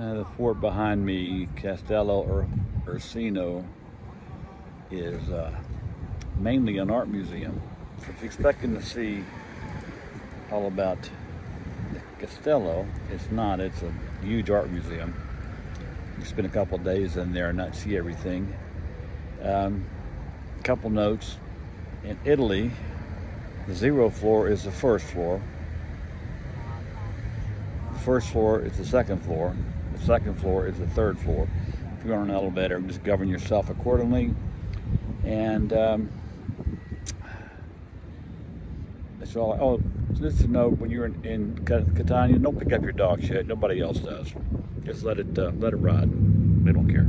Uh, the fort behind me, Castello or Ursino, is uh, mainly an art museum. So if you're expecting to see all about Castello, it's not. It's a huge art museum. You spend a couple days in there and not see everything. Um, couple notes. In Italy, the zero floor is the first floor. The first floor is the second floor. The second floor is the third floor. If you're on an elevator, just govern yourself accordingly. And um, that's all. Oh, just to note, when you're in, in Catania, don't pick up your dog shit. Nobody else does. Just let it uh, let it ride. They don't care.